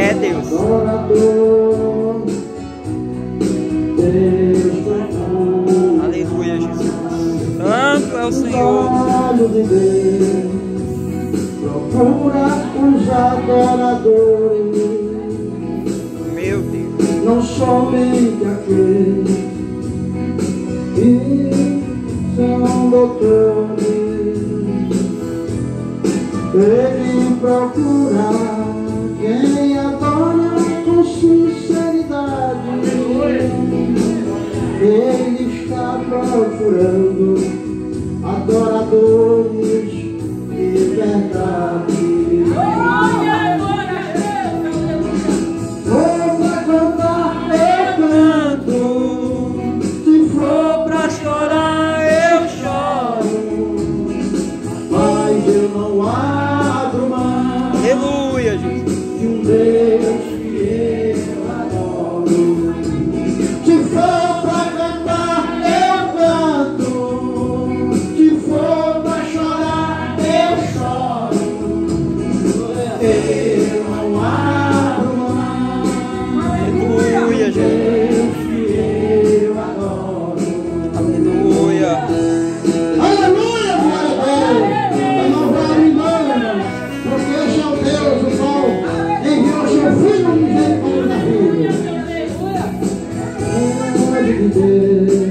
É, Deus. Aleluia, Jesus. Santo é o Senhor. Procura os adoradores. Meu Deus. Não somente aqueles que são doutores. Ele procura quem Ele está procurando adoradores. you do.